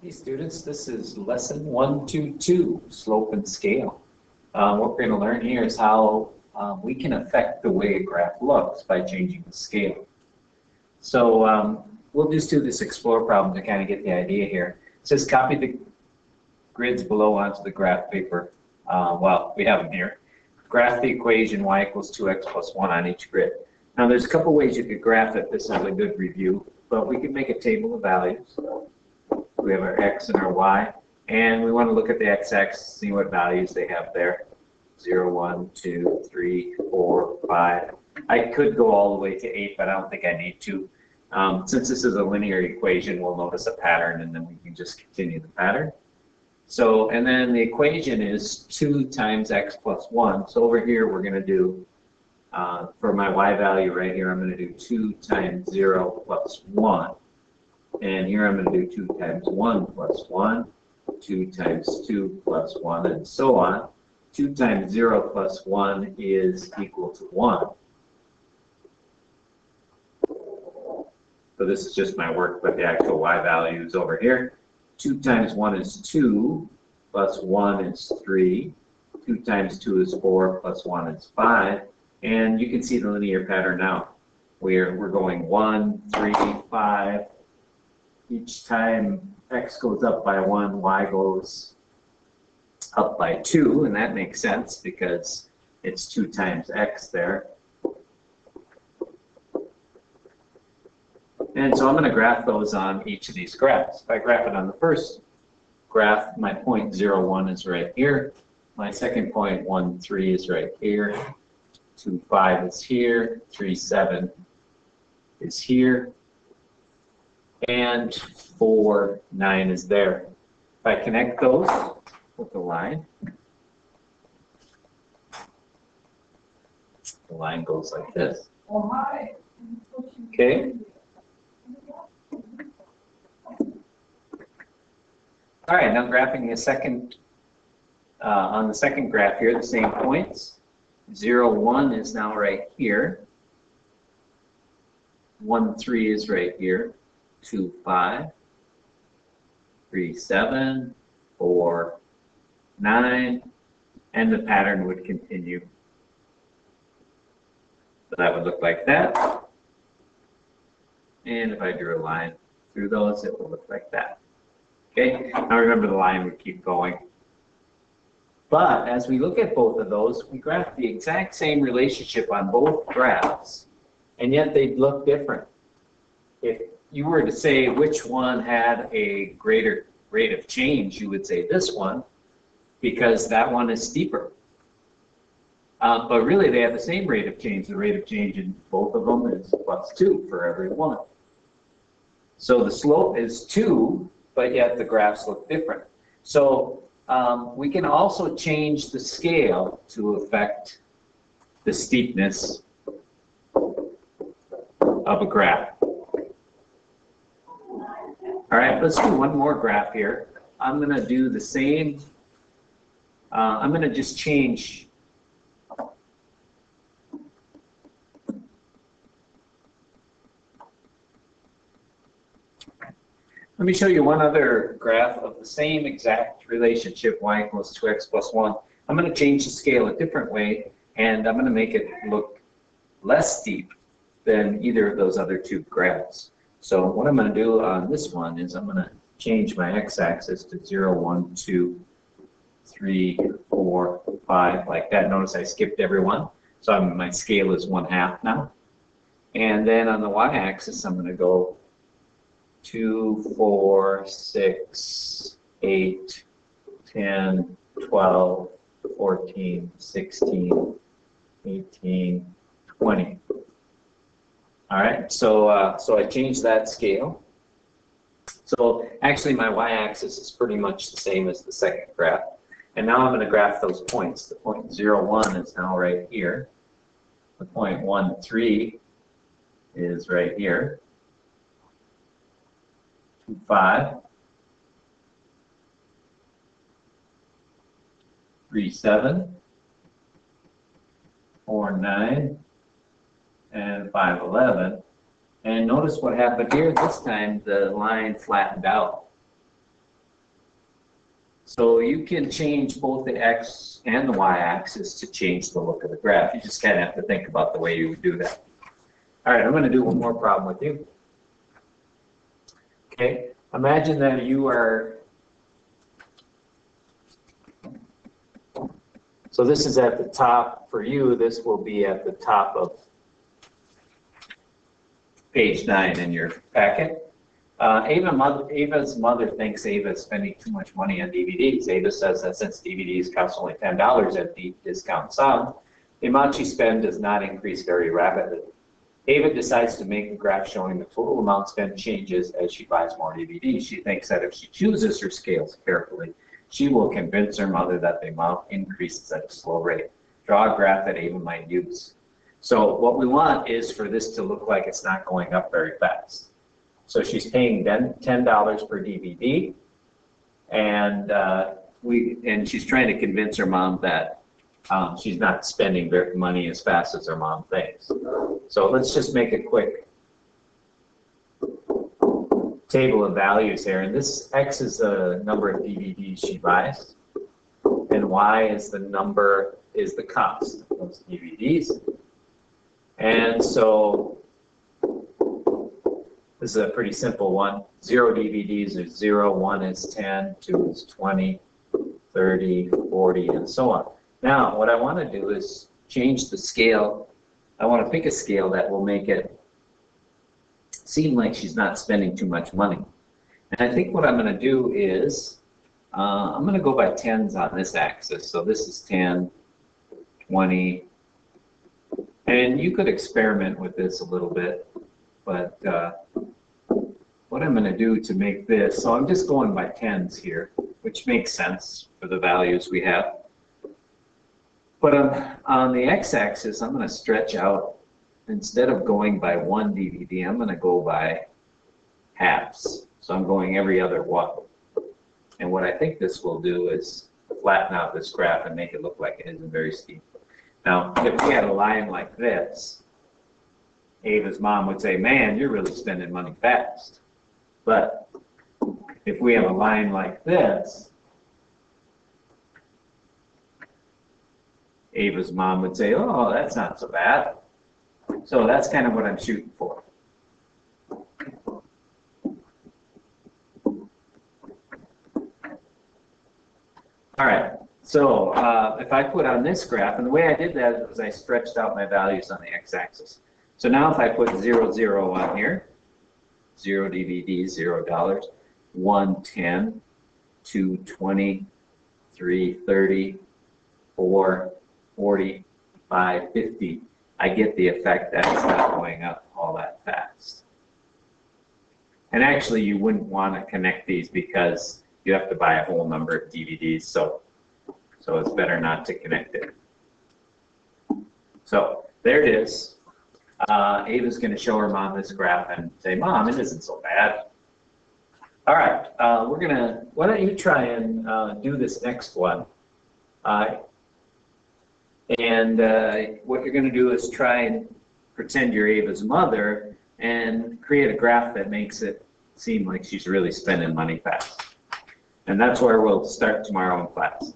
Hey students, this is lesson 122, slope and scale. Um, what we're going to learn here is how um, we can affect the way a graph looks by changing the scale. So um, we'll just do this explore problem to kind of get the idea here. It says copy the grids below onto the graph paper. Uh, well, we have them here. Graph the equation y equals 2x plus 1 on each grid. Now there's a couple ways you could graph it. This is a good review, but we could make a table of values. We have our x and our y, and we want to look at the x-axis, see what values they have there. 0, 1, 2, 3, 4, 5. I could go all the way to 8, but I don't think I need to. Um, since this is a linear equation, we'll notice a pattern, and then we can just continue the pattern. So, and then the equation is 2 times x plus 1. So over here, we're going to do, uh, for my y value right here, I'm going to do 2 times 0 plus 1. And here I'm going to do 2 times 1 plus 1, 2 times 2 plus 1, and so on. 2 times 0 plus 1 is equal to 1. So this is just my work, but the actual y value is over here. 2 times 1 is 2, plus 1 is 3. 2 times 2 is 4, plus 1 is 5. And you can see the linear pattern now. We're, we're going 1, 3, 5, each time x goes up by 1, y goes up by 2, and that makes sense because it's 2 times x there. And so I'm going to graph those on each of these graphs. If I graph it on the first graph, my point 0, 1 is right here. My second point 1, 3 is right here. 2, 5 is here. 3, 7 is here and 4, 9 is there. If I connect those with the line, the line goes like this. Okay. All right, now graphing the second, uh, on the second graph here, the same points. 0, 1 is now right here. 1, 3 is right here two, five, three, seven, four, nine, and the pattern would continue. So that would look like that. And if I drew a line through those, it will look like that. Okay, now remember the line would keep going. But as we look at both of those, we graph the exact same relationship on both graphs, and yet they look different. If you were to say which one had a greater rate of change, you would say this one, because that one is steeper. Uh, but really, they have the same rate of change. The rate of change in both of them is plus 2 for every one. So the slope is 2, but yet the graphs look different. So um, we can also change the scale to affect the steepness of a graph. All right, let's do one more graph here. I'm going to do the same. Uh, I'm going to just change. Let me show you one other graph of the same exact relationship, y equals 2x plus 1. I'm going to change the scale a different way, and I'm going to make it look less steep than either of those other two graphs. So what I'm going to do on this one is I'm going to change my x-axis to 0, 1, 2, 3, 4, 5, like that. Notice I skipped every one. So I'm, my scale is 1 half now. And then on the y-axis, I'm going to go 2, 4, 6, 8, 10, 12, 14, 16, 18, 20. All right, so, uh, so I changed that scale. So actually my y-axis is pretty much the same as the second graph. And now I'm going to graph those points. The point 0, 1 is now right here. The point 1, 3 is right here. 2, 5. 3, 7. 4, 9 and 511. And notice what happened here. This time the line flattened out. So you can change both the x and the y-axis to change the look of the graph. You just kind of have to think about the way you would do that. All right, I'm going to do one more problem with you. Okay, imagine that you are, so this is at the top, for you, this will be at the top of page nine in your packet. Uh, Ava mother, Ava's mother thinks Ava is spending too much money on DVDs. Ava says that since DVDs cost only ten dollars at deep discount some, the amount she spends does not increase very rapidly. Ava decides to make a graph showing the total amount spent changes as she buys more DVDs. She thinks that if she chooses her scales carefully, she will convince her mother that the amount increases at a slow rate. Draw a graph that Ava might use. So what we want is for this to look like it's not going up very fast. So she's paying then ten dollars per DVD, and uh, we and she's trying to convince her mom that um, she's not spending money as fast as her mom thinks. So let's just make a quick table of values here, and this X is the number of DVDs she buys, and Y is the number is the cost of those DVDs. And so this is a pretty simple one. Zero DVDs is zero, one is 10, two is 20, 30, 40, and so on. Now, what I want to do is change the scale. I want to pick a scale that will make it seem like she's not spending too much money. And I think what I'm going to do is, uh, I'm going to go by tens on this axis. So this is 10, 20, and you could experiment with this a little bit. But uh, what I'm going to do to make this, so I'm just going by tens here, which makes sense for the values we have. But on, on the x-axis, I'm going to stretch out, instead of going by one DVD, I'm going to go by halves. So I'm going every other one. And what I think this will do is flatten out this graph and make it look like it isn't very steep. Now, if we had a line like this, Ava's mom would say, man, you're really spending money fast. But if we have a line like this, Ava's mom would say, oh, that's not so bad. So that's kind of what I'm shooting for. All right, so uh, if I put on this graph, and the way I did that was I stretched out my values on the x-axis. So now if I put 0, 0 on here, 0 DVDs, $0, 110, 220, 330, 4, 40, 5, 50, I get the effect that it's not going up all that fast. And actually, you wouldn't want to connect these because you have to buy a whole number of DVDs, so, so it's better not to connect it. So there it is uh, Ava's going to show her mom this graph and say, Mom, it isn't so bad. All right, uh, we're going to, why don't you try and uh, do this next one. Uh, and uh, what you're going to do is try and pretend you're Ava's mother and create a graph that makes it seem like she's really spending money fast. And that's where we'll start tomorrow in class.